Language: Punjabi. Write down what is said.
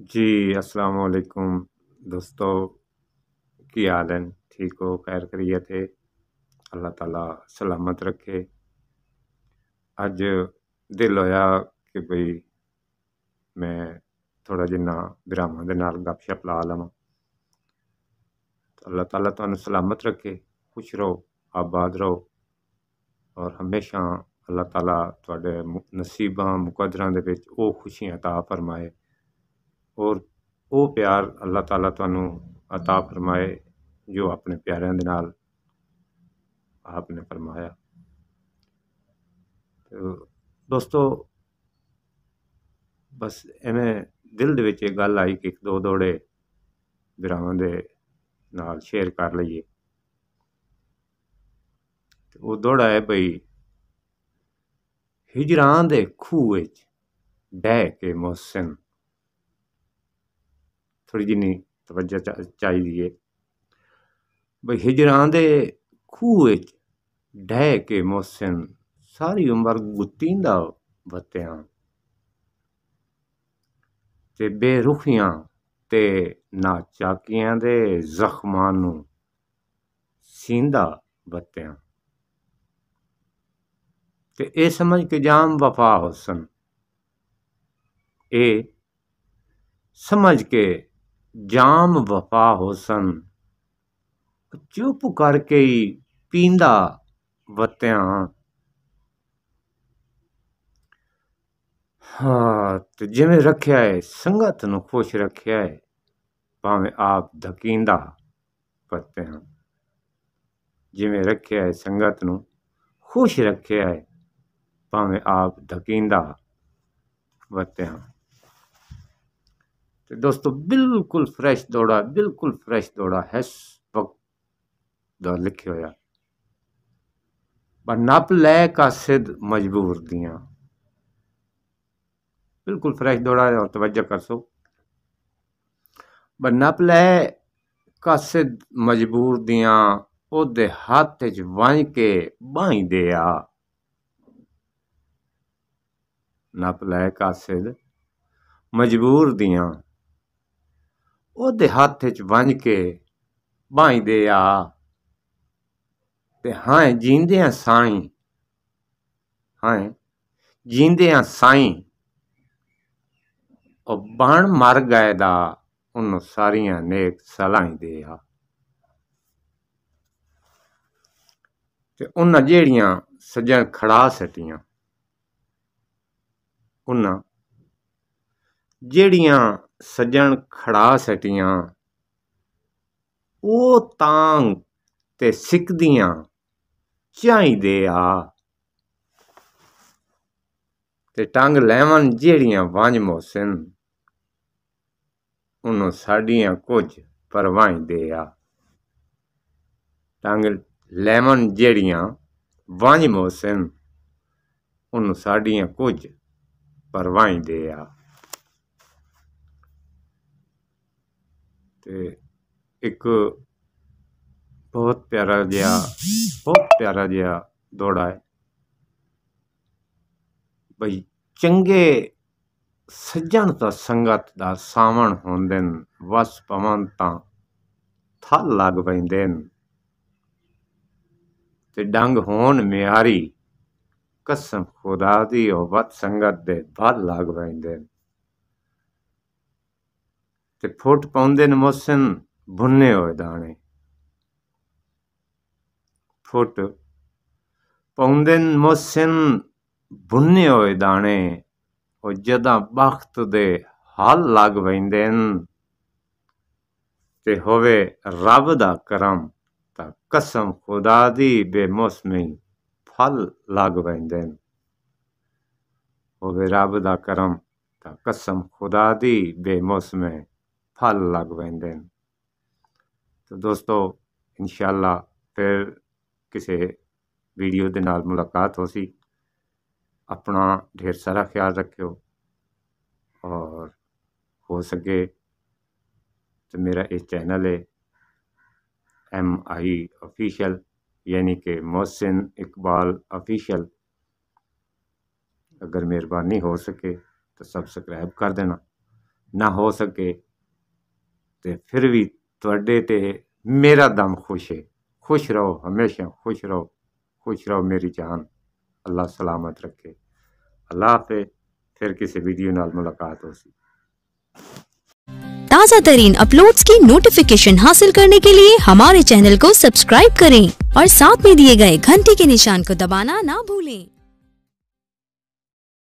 जी, अस्सलाम वालेकुम। दोस्तों, की है? ठीक हो? खैर करिए थे अल्लाह ताला सलामत रखे। अज दिल होया कि भाई मैं थोड़ा जिन्ना बिरावां दे नाल गपशप ला लवां। अल्लाह ताला तुहानू सलामत रखे, खुश रहो, आबाद रहो। और हमेशा अल्लाह ताला तुहाडे नसीबां मुकदरां दे विच खुशियाँ ता फरमाए। ਔਰ ਉਹ ਪਿਆਰ ਅੱਲਾਹ ਤਾਲਾ ਤੁਹਾਨੂੰ عطا ਫਰਮਾਏ ਜੋ ਆਪਣੇ ਪਿਆਰਿਆਂ ਦੇ ਨਾਲ ਆਪ ਨੇ ਫਰਮਾਇਆ ਦੋਸਤੋ ਬਸ ਐਵੇਂ ਦਿਲ ਦੇ ਵਿੱਚ ਇਹ ਗੱਲ ਆਈ ਕਿ ਇੱਕ ਦੋ ਦੋੜੇ ਵਿਰਾਵਾਂ ਦੇ ਨਾਲ ਸ਼ੇਅਰ ਕਰ ਲਈਏ ਤੇ ਉਹ ਦੋੜਾ ਹੈ ਭਈ ਹਿਜਰਾਂ ਦੇ ਖੂਹ ਵਿੱਚ ਡਹਿ ਕੇ ਮੋਹਸਿਨ ਥੋੜੀ ਜਿੰਨੀ ਤਵੱਜਾ ਚਾਹੀਦੀ ਏ। ਬਈ ਹਿਜਰਾਂ ਦੇ ਖੂਹ ਵਿੱਚ ਡਹਿ ਕੇ ਮੋਹਸਿਨ ਸਾਰੀ ਉਮਰ ਗੁੱਤੀਂਦਾ ਵਤਿਆਂ। ਤੇ ਬੇਰੁਖੀਆਂ ਤੇ ਨਾ ਚਾਕੀਆਂ ਦੇ ਜ਼ਖਮਾਂ ਨੂੰ ਸਿੰਦਾ ਵਤਿਆਂ। ਤੇ ਇਹ ਸਮਝ ਕੇ ਜਾਮ ਵਫਾ ਹੁਸਨ। ਇਹ ਸਮਝ ਕੇ ਜਾਮ ਵਫਾ ਹੁਸਨ ਚੁੱਪ ਕਰਕੇ ਹੀ ਪੀਂਦਾ ਵਤਿਆਂ। ਹਾਂ, ਤੇ ਜਿਵੇਂ ਰੱਖਿਆ ਹੈ ਸੰਗਤ ਨੂੰ ਖੁਸ਼ ਰੱਖਿਆ ਹੈ ਭਾਵੇਂ ਆਪ ਧਕੀਂਦਾ ਵਤਿਆਂ। ਜਿਵੇਂ ਰੱਖਿਆ ਹੈ ਸੰਗਤ ਨੂੰ ਖੁਸ਼ ਰੱਖਿਆ ਹੈ ਭਾਵੇਂ ਆਪ ਧਕੀਂਦਾ ਵਤਿਆਂ। ਤੇ ਦੋਸਤੋ ਬਿਲਕੁਲ ਫਰੈਸ਼ ਦੌੜਾ ਬਿਲਕੁਲ ਫਰੈਸ਼ ਦੌੜਾ ਹੈ ਵਕਤ ਦਾ ਲਿਖਿਆ ਹੋਇਆ ਪਰ ਨਪ ਲੈ ਕਾ ਸਿਧ ਮਜਬੂਰ ਦੀਆਂ ਬਿਲਕੁਲ ਫਰੈਸ਼ ਦੌੜਾ ਹੈ ਤਵੱਜੋ ਕਰ ਸੋ ਪਰ ਨਪ ਲੈ ਕਾ ਸਿਧ ਮਜਬੂਰ ਦੀਆਂ ਉਹਦੇ ਹੱਥ 'ਚ ਵੰਝ ਕੇ ਬਾਹੀਂ ਆ ਨਪ ਲੈ ਕਾ ਸਿਧ ਮਜਬੂਰ ਦੀਆਂ ਉਹਦੇ ਹੱਥ 'ਚ ਵੰਝ ਕੇ ਬਾਈਂਦੇ ਆ। ਤੇ ਹਾਂ ਜੀਂਦਿਆਂ ਸਾਈਂ। ਹਾਂ ਜੀਂਦਿਆਂ ਸਾਈਂ। ਉਹ ਬਣ ਮਰ ਗਏ ਦਾ, ਉਹਨੂੰ ਸਾਰੀਆਂ ਨੇਕ ਸਲਾਹੀਂਦੇ ਆ। ਤੇ ਉਹਨਾਂ ਜਿਹੜੀਆਂ ਸੱਜਣ ਖੜਾ ਸਟੀਆਂ, ਉਹਨਾਂ ਜਿਹੜੀਆਂ ਸੱਜਣ ਖੜਾ ਸਟੀਆਂ। ਉਹ ਤਾਂਗ ਤੇ ਸਿੱਕਦੀਆਂ ਚਾਹੀਦੇ ਆ। ਤੇ ਟੰਗ ਲੈਵਨ ਜਿਹੜੀਆਂ ਵਾਂਝ ਮੋਸਨ, ਉਹਨੂੰ ਸਾਡੀਆਂ ਕੁਝ ਪਰਵਾਹੀਦੇ ਆ। ਟੰਗ ਲੈਵਨ ਜਿਹੜੀਆਂ ਵਾਂਝ ਮੋਸਨ, ਉਹਨੂੰ ਸਾਡੀਆਂ ਕੁਝ ਪਰਵਾਹੀਦੇ ਆ। ਤੇ ਇੱਕ ਬਹੁਤ ਪਿਆਰਾ ਜਿਹਾ, ਬਹੁਤ ਪਿਆਰਾ ਜਿਹਾ ਦੋੜਾ ਹੈ। ਬਈ ਚੰਗੇ ਸੱਜਣ ਤਾਂ ਸੰਗਤ ਦਾ ਸਾਵਣ ਹੁੰਦੇ ਨੇ, ਵਸ ਪਵਨ ਤਾਂ ਥਲ ਲੱਗ ਪੈਂਦੇ ਨੇ। ਤੇ ਡੰਗ ਹੋਣ ਮਿਆਰੀ, ਕਸਮ ਖੁਦਾ ਦੀ ਉਹ ਵਤ ਸੰਗਤ ਦੇ ਭਲ ਲੱਗ ਪੈਂਦੇ ਨੇ। ਤੇ ਫੁੱਟ ਪਾਉਂਦੇ ਨੇ ਮੋਸਨ ਭੁੰਨੇ ਹੋਏ ਦਾਣੇ। ਫੁੱਟ ਪਾਉਂਦੇ ਨੇ ਮੋਸਨ ਭੁੰਨੇ ਹੋਏ ਦਾਣੇ, ਉਹ ਜਦਾਂ ਬਖਤ ਦੇ ਹਲ ਲੱਗ ਪੈਂਦੇ ਨੇ ਤੇ ਹੋਵੇ ਰੱਬ ਦਾ ਕਰਮ, ਤਾਂ ਕਸਮ ਖੁਦਾ ਦੀ ਬੇਮੌਸਮੀ ਫਲ ਲੱਗ ਪੈਂਦੇ ਨੇ ਹੋਵੇ ਰੱਬ ਦਾ ਕਰਮ, ਤਾਂ ਕਸਮ ਖੁਦਾ ਦੀ ਬੇਮੌਸਮੇ ਫਲ ਲੱਗ ਪੈਂਦੇ ਨੇ ਤਾਂ ਦੋਸਤੋ ਇਨਸ਼ਾਅੱਲਾ ਫਿਰ ਕਿਸੇ ਵੀਡੀਓ ਦੇ ਨਾਲ ਮੁਲਾਕਾਤ ਹੋਸੀ ਆਪਣਾ ਢੇਰ ਸਾਰਾ ਖਿਆਲ ਰੱਖਿਓ ਔਰ ਹੋ ਸਕੇ तो मेरा ये चैनल है एम आई ऑफिशियल यानी कि मोहसिन इकबाल ऑफिशियल अगर मेहरबानी हो सके तो सब्सक्राइब कर देना ਨਾ ਹੋ ਸਕੇ ते फिर भी थुआढ़े ते मेरा दम खुश है। खुश रहो, हमेशा खुश रहो खुश रहो मेरी जान। अल्लाह सलामत रखे। अल्लाह हाफिज। फिर किसी वीडियो नाल मुलाकात हो सी ताज़ा तरीन अपलोड की नोटिफिकेशन हासिल करने के लिए हमारे चैनल को सब्सक्राइब करें और साथ में दिए गए घंटी के निशान को दबाना ना भूलें।